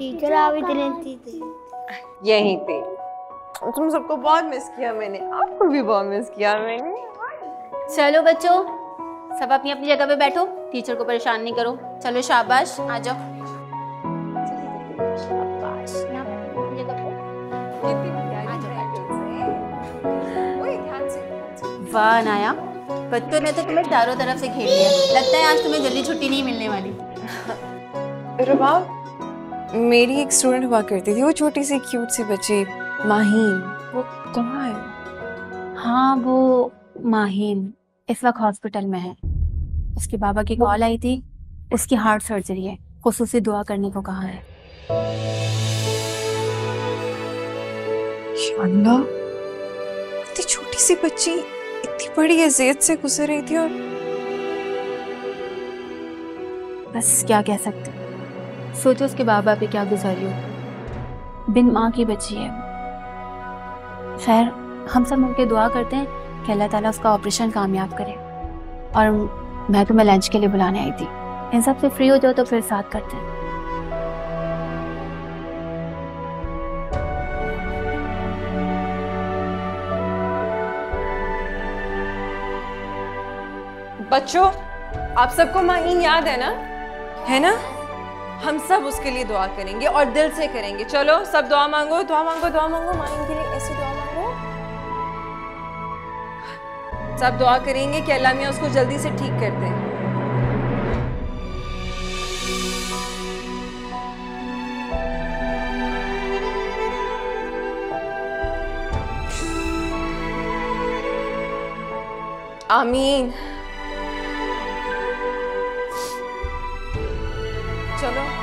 Teacher आप इतने थे यहीं थे तुम सबको बहुत मिस किया मैंने। आपको भी बहुत मिस किया मैंने। चलो बच्चों सब अपनी अपनी जगह पे बैठो। टीचर को परेशान नहीं करो। चलो शाबाश आ जाओ। पे पे। आ। वाह नाया बच्चों ने तो तुम्हें चारों तरफ़ से घेर लिया। लगता है आज तुम्हें जल्दी छुट्टी नहीं मिलने वाली। रुबाब मेरी एक स्टूडेंट हुआ करती थी वो छोटी सी क्यूट सी बच्ची माहीन वो कहाँ है? हाँ वो माहिन इस वक्त हॉस्पिटल में है। उसके बाबा की कॉल आई थी उसकी हार्ट सर्जरी है। खसूसी दुआ करने को कहा है। इतनी छोटी सी बच्ची इतनी बड़ी अजियत से गुजर रही थी और बस क्या कह सकते सोचो उसके बाबा पे क्या गुजारी हो। बिन माँ की बच्ची है। खैर हम सब मिलकर दुआ करते हैं कि अल्लाह ताला उसका ऑपरेशन कामयाब करे। और मैं तुम्हें लंच के लिए बुलाने आई थी। इन सबसे फ्री हो जाओ तो फिर साथ करते हैं। बच्चों आप सबको माहीन याद है ना? है ना? हम सब उसके लिए दुआ करेंगे और दिल से करेंगे। चलो, सब दुआ मांगो दुआ मांगो दुआ मांगो माहीन के लिए ऐसे दुआ मांगो। सब दुआ करेंगे कि अल्लाह मियाँ उसको जल्दी से ठीक कर दे। आमीन। 走了。